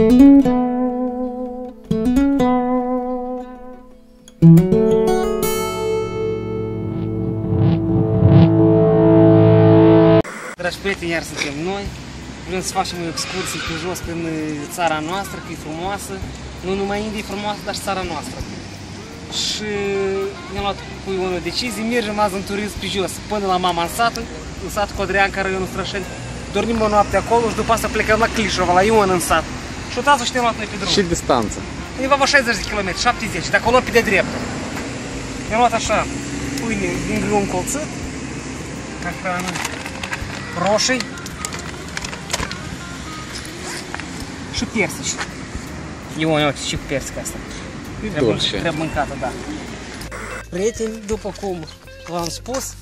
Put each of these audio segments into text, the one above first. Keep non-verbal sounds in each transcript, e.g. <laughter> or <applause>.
Dragi prieteni, iar suntem noi. Vrem să facem o excursie pe jos prin uh, țara noastră, că e frumoasă. Nu numai India e frumoasă, dar și țara noastră. Și ne-am luat cu Ion o decizie, mergem azi în turism pe jos, până la mama în sat, în satul Codreanca, raionul Strășeni. Dormim o noapte acolo și după asta plecăm la Clișova, la Ion în sat. Și uitați și ne-am luat noi pe drum. Și distanță. Undeva vreo 60 de km, 70, dacă o luăm pe de dreapta. Mi-am luat așa pâine din grâu încolțit, ca hrană, roșii și persici. Ion, uite, și cu persic asta. E Trebuie, dulce. trebuie mâncată, da. Prieteni, după cum v-am spus,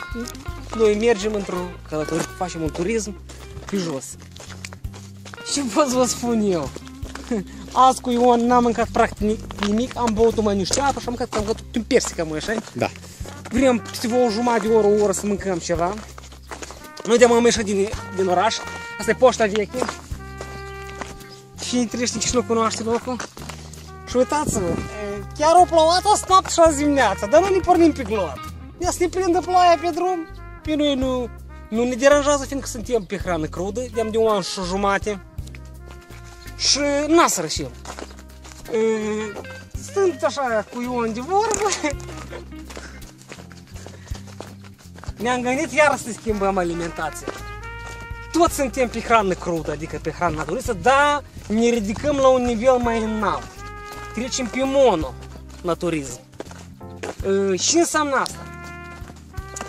noi mergem într-o călătorie, facem un turism pe jos. Și pot să vă spun eu, <laughs> azi cu Ion n-am mâncat practic ni- nimic, am băut o măniște apă și am mâncat, am mâncat un persic, mă, așa Da. Vrem peste o jumătate de oră, o oră să mâncăm ceva. Noi de-am ieșit din, din oraș. Asta e poșta veche. Și trăiește și nu cunoaște locul. Și uitați-vă, e, chiar o plouat azi noapte și azi dimineața, dar nu ne pornim pe glot. Ia să ne prindă ploaia pe drum, pe noi nu, nu ne deranjează, fiindcă suntem pe hrană crudă, de-am de un an și jumate. Și n-a să rășim. E, Stând așa cu Ion de vorbă, ne-am gândit iar să schimbăm alimentația. Toți suntem pe hrană crudă, adică pe hrană naturistă, dar ne ridicăm la un nivel mai înalt. Trecem pe mono naturism. Uh, Ce înseamnă asta?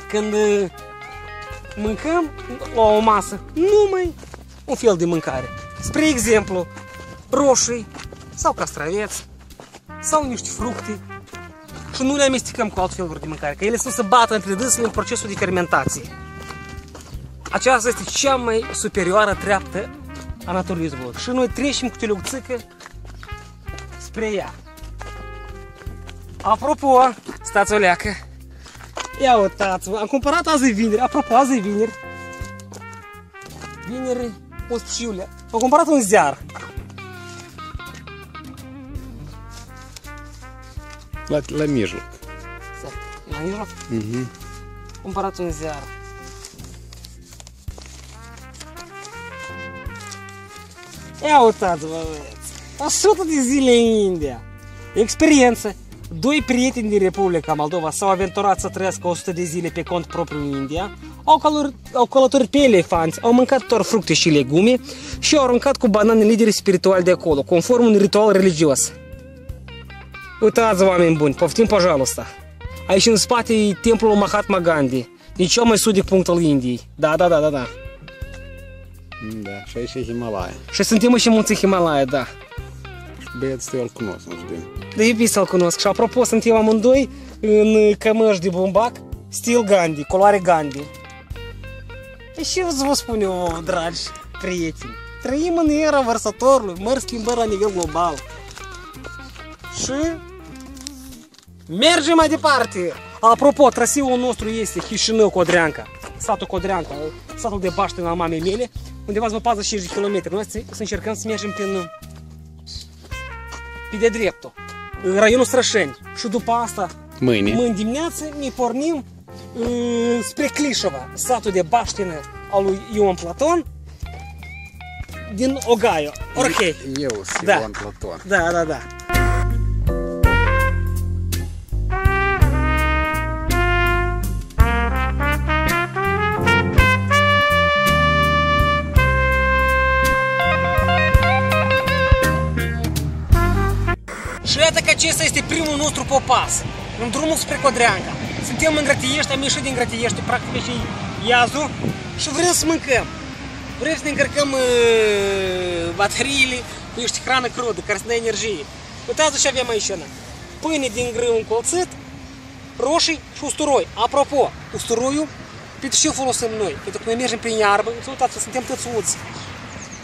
Când uh, mâncăm la o masă numai un fel de mâncare. Spre exemplu, roșii sau castraveți sau niște fructe și nu le amestecăm cu alt feluri de mâncare, că ele sunt să bată între dânsele în procesul de fermentație. Aceasta este cea mai superioară treaptă a naturalismului. Și noi trecem cu teleugțică spre ea. Apropo, stați o leacă. Ia uitați-vă, am cumpărat azi vineri. Apropo, azi e vineri. Vineri, 11 iulie. Am cumpărat un ziar. La, la mijloc. Să, La mijloc. Mhm. cumpărat un ziar. Ia uitați-vă, băieți. 100 de zile în India. Experiență. Doi prieteni din Republica Moldova s-au aventurat să trăiască 100 de zile pe cont propriu în India, au, călătorit, au călătorit pe elefanți, au mâncat doar fructe și legume și au aruncat cu banane lideri spirituali de acolo, conform un ritual religios. Uitați, oameni buni, poftim păjalul Aici în spate e templul Mahatma Gandhi, din cel mai sudic punct al Indiei. Da, da, da, da, da. Da, și aici e Himalaya. Și suntem și în munții Himalaya, da. Băieți, eu îl cunosc, nu știu. De iubit să-l cunosc. Și apropo, suntem amândoi în cămăși de bumbac, stil Gandhi, culoare Gandhi. E și vă spun eu, dragi prieteni, trăim în era vărsătorului, măr schimbări la nivel global. Și mergem mai departe. Apropo, traseul nostru este Chișinău Codreanca, satul Codreanca, satul de baște al mamei mele, undeva vă 45 de km. Noi să să încercăm să mergem prin pe de dreptul, în raionul Strășeni. Și după asta, Mâine. mâine dimineață, ne pornim uh, spre Clișova, satul de baștină al lui Ion Platon, din Ogaio. Orhei. Eu sunt Da. Ion Platon. Da, da, da. Și iată că acesta este primul nostru popas în drumul spre Codreanca. Suntem în Grătiești, am ieșit din Grătiești, practic și Iazul și vrem să mâncăm. Vrem să ne încărcăm uh, bateriile cu niște hrană crudă care să ne dea energie. Uitați ce avem aici. Ana. Pâine din grâu încolțit, roșii și usturoi. Apropo, usturoiul pentru ce folosim noi? Pentru că noi mergem prin iarbă, uitați, suntem tățuți.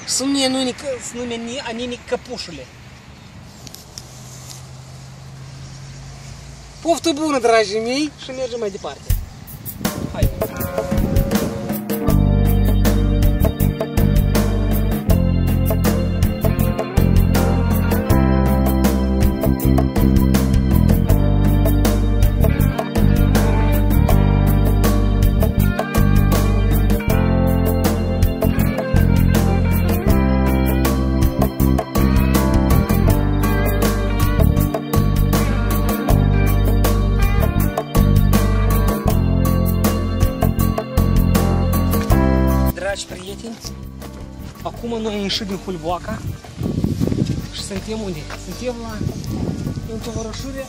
Să nu ne anune, să nu ne anine căpușele. Poftă bună, dragii mei, și mergem mai departe. Hai! Noi am ieșit din Hulboaca și suntem unde? Suntem la întovărășire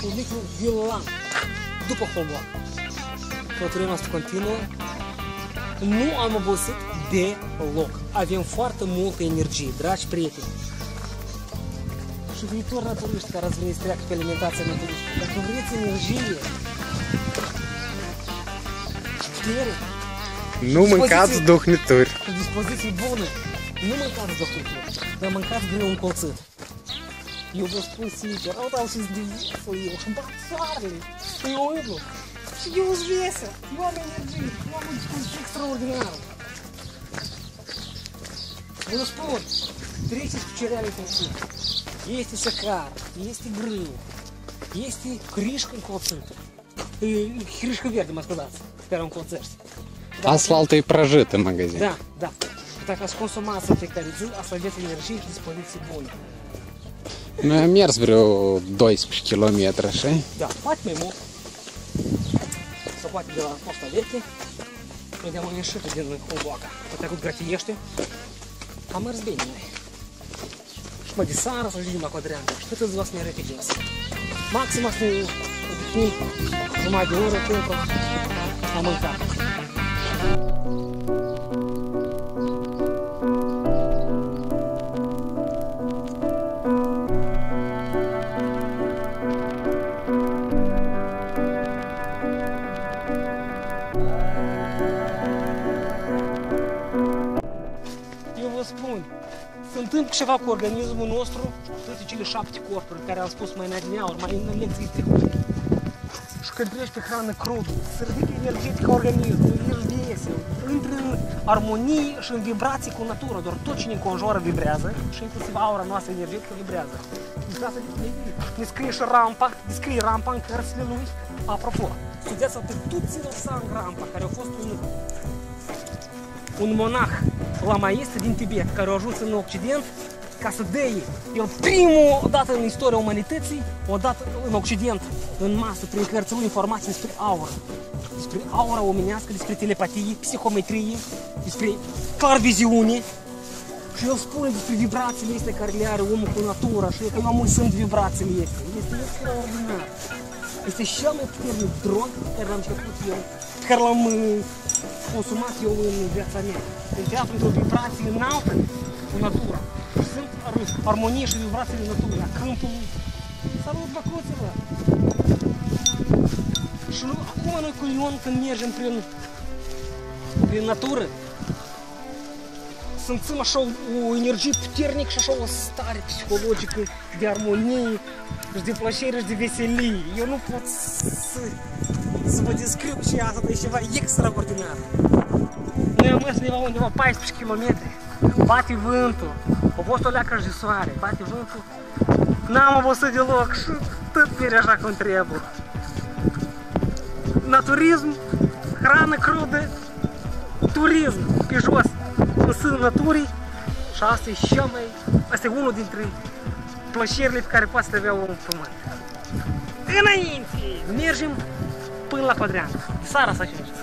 publicul Vilan, după Hulboaca. Călătoria noastră continuă. Nu am obosit deloc. Avem foarte multă energie, dragi prieteni. Și viitor naturiști care ați venit să treacă pe alimentația naturiști. Dacă vreți energie, putere, Nu mâncați Dispoziție. duhnituri. cu dispoziție bună. Nu mâncați fructuri, dar mâncați greu încolțit. Eu vă spun sincer, au dau de viață eu și-mi bat soarele. Eu îmblu. Și eu sunt vesel. Eu am energie. Eu am o dispoziție extraordinară. Vă spun, treceți cu cereale încolțit. Este săcar, este grâu, este crișcă încolțită. E, Crișcă verde, mă scuzați, care o încolțești. Dar- Asfaltul e prăjit în magazin. da, da. Dacă consumat în fiecare zi, ați aveți energie și dispoziție bună. Noi am mers vreo 12 km, așa? Da, poate mai mult. Sau poate de la posta veche. Noi de-am ieșit din Hulboaca. Pe trecut Gratiește. Am mers bine noi. Și mă de seara să ajungem la Codreană. Și tot îți vas ne repegesc. Maxim să ne odihnim jumătate de oră pentru a mânca. Întâmplă ceva cu organismul nostru, toate cele șapte corpuri care am spus mai înainte, mai în lecții trecute. Și când treci pe hrană crudă, se ridică energetic organismul, ești vesel, intri în armonie și în vibrații cu natura, doar tot ce ne înconjoară vibrează și inclusiv aura noastră energetică vibrează. Deci asta ne, ne scrie și rampa, descrie rampa în cărțile lui. Apropo, studiați pe Tuțilă Sang rampa, care a fost un un monah lamaist din Tibet care a ajuns în Occident ca să dea el primul dată în istoria umanității, o dată în Occident, în masă, prin cărțile lui, informații despre aură. Despre aura omenească, despre telepatie, psihometrie, despre clarviziune. Și el spune despre vibrațiile astea care le are omul cu natura și că eu am sunt vibrațiile astea. Este extraordinar. Este cel mai puternic drog care l-am început eu, care l-am uh, câmpului. Salut, băcuților! Și nu, acum noi cu Ion când mergem prin, prin natură, simțim așa o, o energie puternică și așa o stare psihologică de armonie și de plăcere și de veselie. Eu nu pot să, să vă descriu ce asta, e ceva extraordinar. Noi am mers undeva, undeva 14 km, bate vântul, a fost o leacă de soare, bate vântul, n-am obosit deloc și tot merge așa cum trebuie. Naturism, hrană crudă, turism pe jos, în sânul naturii și asta e cel mai, asta e unul dintre plăcerile pe care poate să le avea omul pe pământ. Înainte, mergem până la Pădrean. Seara să ajungem.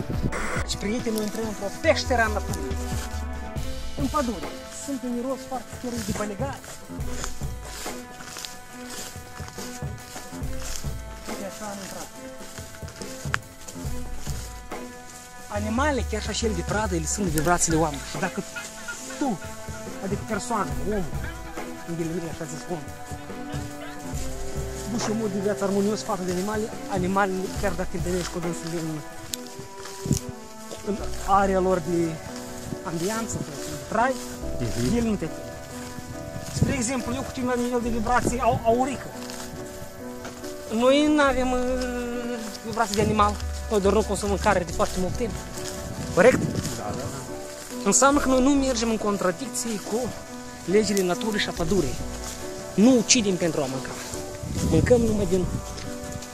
Și prietenii noi intrăm într-o peșteră în naturii. În pădure. Sunt un miros foarte scărit de bălegați. Uite așa am intrat. Animalele, chiar și acele de pradă, ele sunt vibrațiile oamenilor. Și dacă tu, adică persoană, om, în ghilimele așa se spun, duci un mod de viață armonios față de animale, animalele, chiar dacă întâlnești cu dânsul în, în area lor de ambianță, de trai, ele nu te ating. Spre exemplu, eu cu tine la nivel de vibrație au, aurică. Noi nu avem uh, vibrații de animal, noi doar nu consumăm carne de foarte mult timp. Corect? Da, da. Înseamnă că noi nu mergem în contradicție cu legile naturii și a pădurii. Nu ucidem pentru a mânca. Mâncăm numai din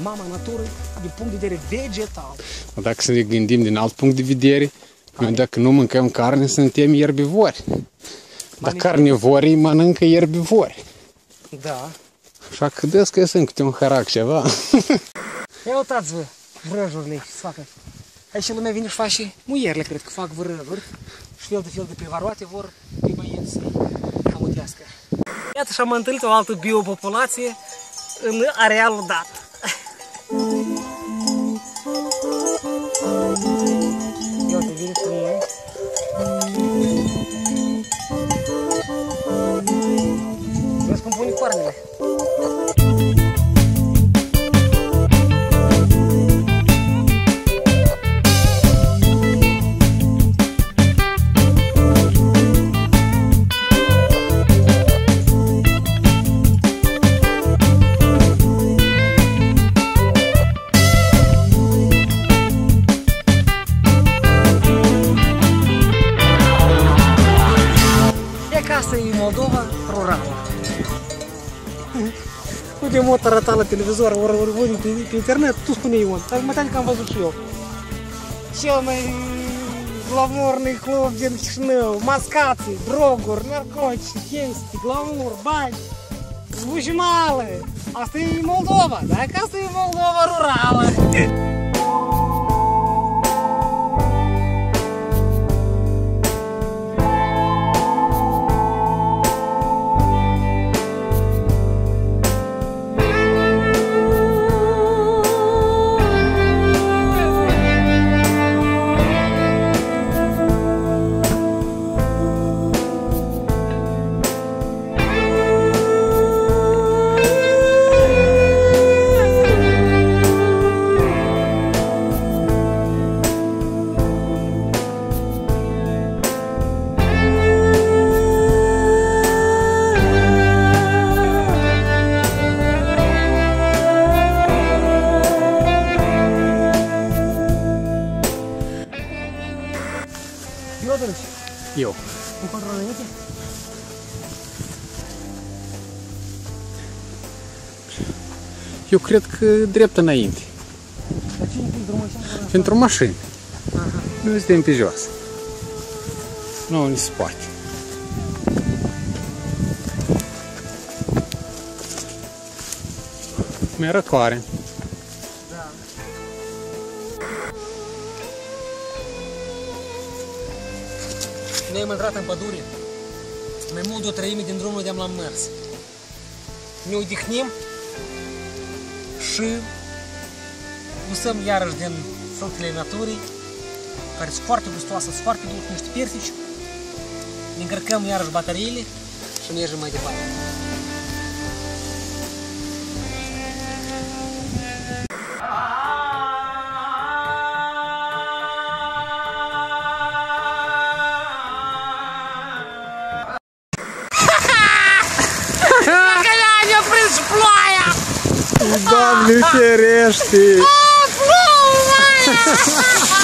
mama naturii, din punct de vedere vegetal. Dar Dacă să ne gândim din alt punct de vedere, noi dacă nu mâncăm carne, suntem ierbivori. Dar Manifest. carnivorii mănâncă ierbivori. Da. Așa că des că sunt câte un harac ceva. <laughs> Ia uitați-vă vrăjurile aici, se facă. Aici lumea vine și face muierile, cred că fac vrăjuri și fel de fel de prevaroate vor pe băieți. Rusiei amutească. Iată și am întâlnit o altă biopopulație în arealul Tu spune Ion, dar mă că am văzut și eu. Cel mai glamurный club din Chișinău, mascații, droguri, narcotici, chestii, glamour, bani, zbujimală. Asta e Moldova, da? Că asta e Moldova rurală. Fiodorovич, Eu. încotro înainte? Eu cred că drept înainte. Dar cine pun drumul așa? Pentru mașini. Nu suntem pe jos. Nu, nu se poate. Mi-e răcoare. Noi am intrat în pădure. Mai mult de o treime din drumul de-am l-am mers. Ne odihnim și gustăm iarăși din fructele naturii, care sunt foarte gustoase, sunt foarte dulci, niște piersici. Ne încărcăm iarăși bateriile și mergem mai departe. ne-a Doamne ferește! Plouă! <laughs>